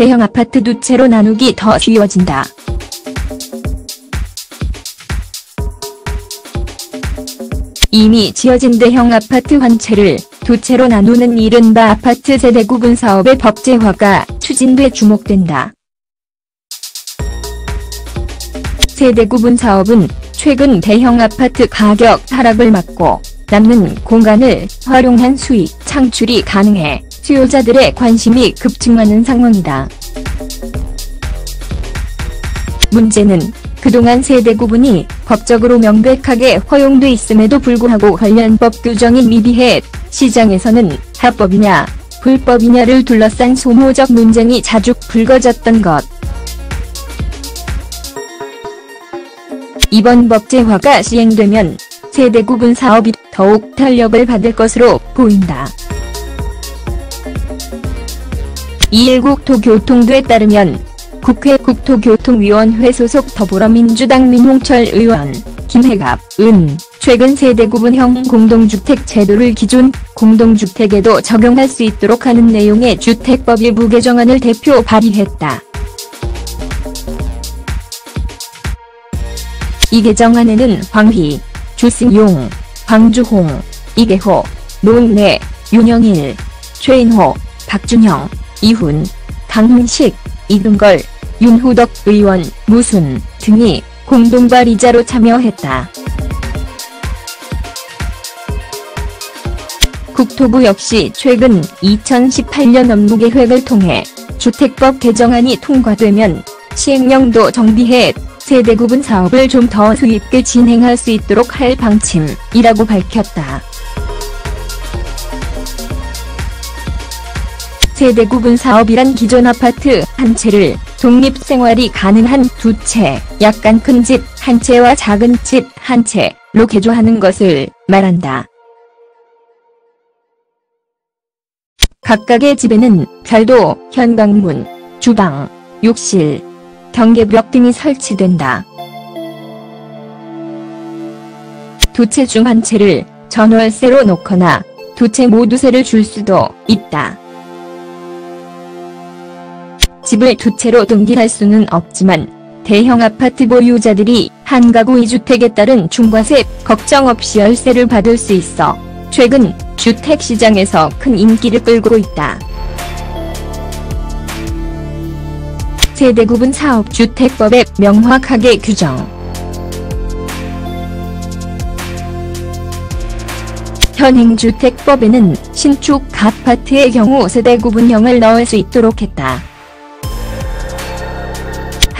대형 아파트 두 채로 나누기 더 쉬워진다. 이미 지어진 대형 아파트 한 채를 두 채로 나누는 이른바 아파트 세대 구분 사업의 법제화가 추진돼 주목된다. 세대 구분 사업은 최근 대형 아파트 가격 하락을 막고 남는 공간을 활용한 수익 창출이 가능해 수요자들의 관심이 급증하는 상황이다. 문제는 그동안 세대 구분이 법적으로 명백하게 허용돼 있음에도 불구하고 관련법 규정이 미비해 시장에서는 합법이냐 불법이냐를 둘러싼 소모적 논쟁이 자주 불거졌던 것. 이번 법제화가 시행되면 세대 구분 사업이 더욱 탄력을 받을 것으로 보인다. 이일국토교통부에 따르면 국회 국토교통위원회 소속 더불어민주당 민홍철 의원, 김혜갑, 은, 최근 세대 구분형 공동주택 제도를 기존 공동주택에도 적용할 수 있도록 하는 내용의 주택법 일부 개정안을 대표 발의했다. 이 개정안에는 황희, 주승용, 황주홍, 이계호, 노웅래, 윤영일, 최인호, 박준영, 이훈, 강훈식, 이등걸, 윤후덕 의원, 무순 등이 공동 발의자로 참여했다. 국토부 역시 최근 2018년 업무계획을 통해 주택법 개정안이 통과되면 시행령도 정비해 세대 구분 사업을 좀 더 수입게 진행할 수 있도록 할 방침이라고 밝혔다. 세대 구분 사업이란 기존 아파트 한 채를 독립생활이 가능한 두 채, 약간 큰 집 한 채와 작은 집 한 채로 개조하는 것을 말한다. 각각의 집에는 별도, 현관문, 주방, 욕실, 경계벽 등이 설치된다. 두 채 중 한 채를 전월세로 놓거나 두 채 모두 세를 줄 수도 있다. 집을 두 채로 등기할 수는 없지만 대형 아파트 보유자들이 한 가구 2주택에 따른 중과세 걱정 없이 열세를 받을 수 있어 최근 주택시장에서 큰 인기를 끌고 있다. 세대구분 사업주택법에 명확하게 규정. 현행 주택법에는 신축 아파트의 경우 세대구분형을 넣을 수 있도록 했다.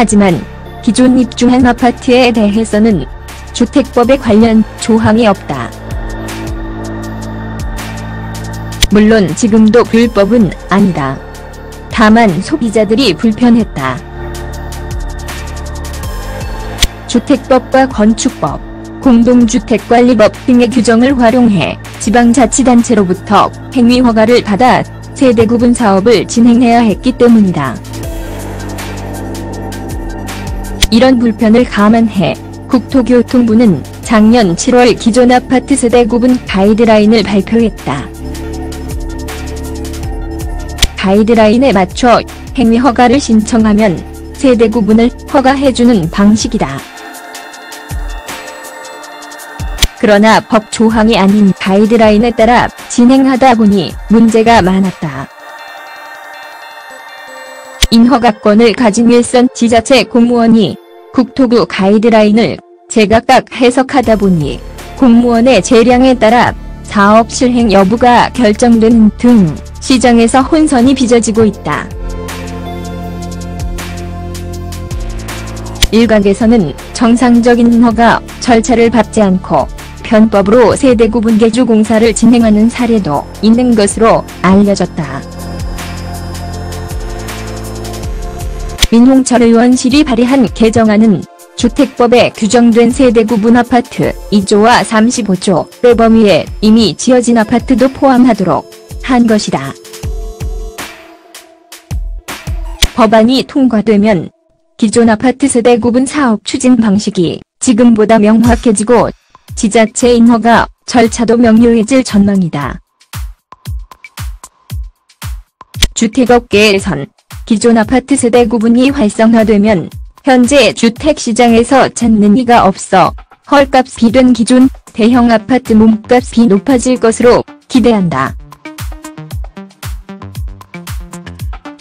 하지만 기존 입주한 아파트에 대해서는 주택법에 관련 조항이 없다. 물론 지금도 불법은 아니다. 다만 소비자들이 불편했다. 주택법과 건축법, 공동주택관리법 등의 규정을 활용해 지방자치단체로부터 행위 허가를 받아 세대구분 사업을 진행해야 했기 때문이다. 이런 불편을 감안해 국토교통부는 작년 7월 기존 아파트 세대 구분 가이드라인을 발표했다. 가이드라인에 맞춰 행위 허가를 신청하면 세대 구분을 허가해주는 방식이다. 그러나 법 조항이 아닌 가이드라인에 따라 진행하다 보니 문제가 많았다. 인허가권을 가진 일선 지자체 공무원이 국토부 가이드라인을 제각각 해석하다 보니 공무원의 재량에 따라 사업 실행 여부가 결정되는 등 시장에서 혼선이 빚어지고 있다. 일각에서는 정상적인 허가 절차를 밟지 않고 편법으로 세대 구분 개조 공사를 진행하는 사례도 있는 것으로 알려졌다. 민홍철 의원실이 발의한 개정안은 주택법에 규정된 세대 구분 아파트 2조와 35조 의 범위에 이미 지어진 아파트도 포함하도록 한 것이다. 법안이 통과되면 기존 아파트 세대 구분 사업 추진 방식이 지금보다 명확해지고 지자체 인허가 절차도 명료해질 전망이다. 주택업계에선 기존 아파트 세대 구분이 활성화되면 현재 주택시장에서 찾는 이가 없어 헐값이 된 기존 대형 아파트 몸값이 높아질 것으로 기대한다.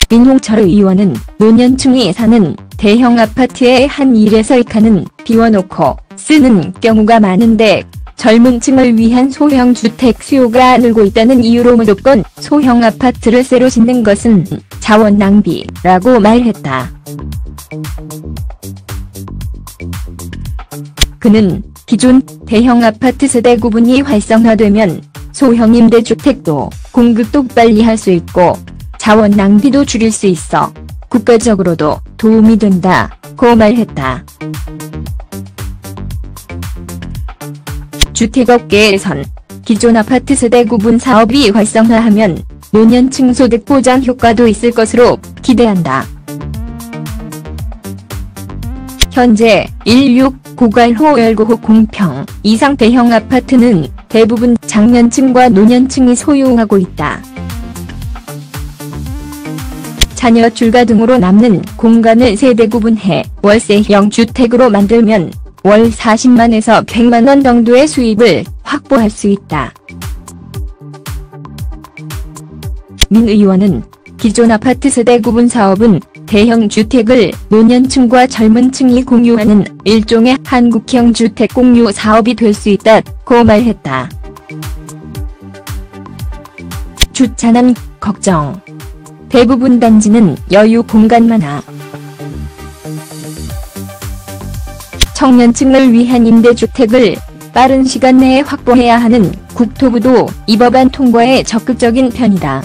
민홍철 의원은 노년층이 사는 대형 아파트에 한 1에서 2칸은 비워놓고 쓰는 경우가 많은데 젊은 층을 위한 소형 주택 수요가 늘고 있다는 이유로 무조건 소형 아파트를 새로 짓는 것은 자원 낭비라고 말했다. 그는 기존 대형 아파트 세대 구분이 활성화되면 소형 임대주택도 공급도 빨리 할 수 있고 자원 낭비도 줄일 수 있어 국가적으로도 도움이 된다 고 말했다. 주택업계에선 기존 아파트 세대 구분 사업이 활성화하면 노년층 소득 보장 효과도 있을 것으로 기대한다. 현재 16 고갈호 19호 공평 이상 대형 아파트는 대부분 장년층과 노년층이 소유하고 있다. 자녀 출가 등으로 남는 공간을 세대 구분해 월세형 주택으로 만들면 월 40만에서 100만원 정도의 수입을 확보할 수 있다. 민 의원은 기존 아파트 세대 구분 사업은 대형 주택을 노년층과 젊은 층이 공유하는 일종의 한국형 주택 공유 사업이 될 수 있다고 말했다. 주차난 걱정. 대부분 단지는 여유 공간 많아. 청년층을 위한 임대주택을 빠른 시간 내에 확보해야 하는 국토부도 이 법안 통과에 적극적인 편이다.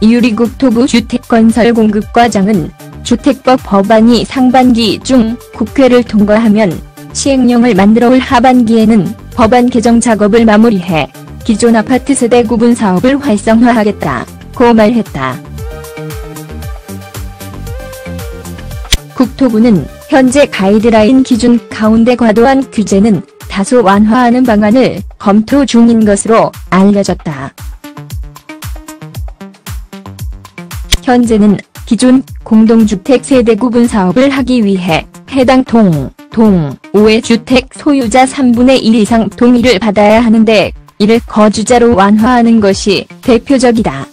이유리 국토부 주택건설공급과장은 주택법 법안이 상반기 중 국회를 통과하면 시행령을 만들어 올 하반기에는 법안 개정 작업을 마무리해 기존 아파트 세대 구분 사업을 활성화하겠다고 말했다. 국토부는 현재 가이드라인 기준 가운데 과도한 규제는 다소 완화하는 방안을 검토 중인 것으로 알려졌다. 현재는 기존 공동주택 세대 구분 사업을 하기 위해 해당 동, 동, 5의 주택 소유자 3분의 1 이상 동의를 받아야 하는데 이를 거주자로 완화하는 것이 대표적이다.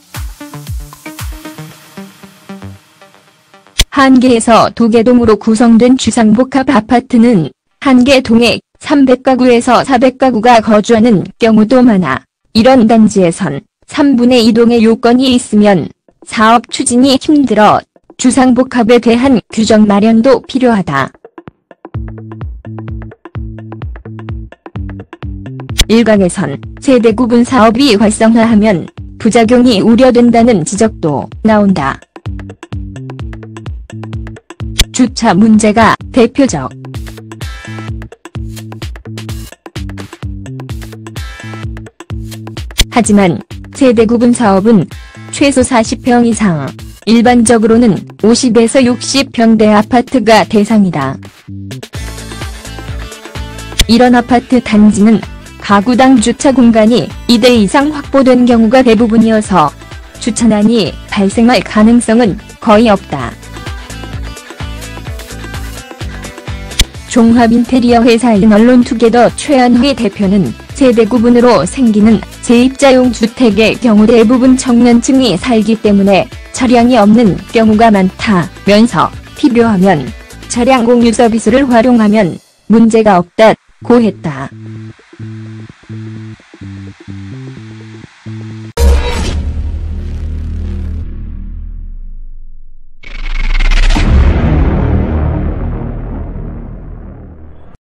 한 개에서 두 개 동으로 구성된 주상복합 아파트는 한 개 동에 300가구에서 400가구가 거주하는 경우도 많아 이런 단지에선 3분의 2동의 요건이 있으면 사업 추진이 힘들어 주상복합에 대한 규정 마련도 필요하다. 일각에선 세대 구분 사업이 활성화하면 부작용이 우려된다는 지적도 나온다. 주차 문제가 대표적. 하지만 세대 구분 사업은 최소 40평 이상, 일반적으로는 50에서 60평대 아파트가 대상이다. 이런 아파트 단지는 가구당 주차 공간이 2대 이상 확보된 경우가 대부분이어서 주차난이 발생할 가능성은 거의 없다. 종합인테리어 회사인 언론투게더 최한휘 대표는 세대 구분으로 생기는 세입자용 주택의 경우 대부분 청년층이 살기 때문에 차량이 없는 경우가 많다면서 필요하면 차량 공유 서비스를 활용하면 문제가 없다고 했다.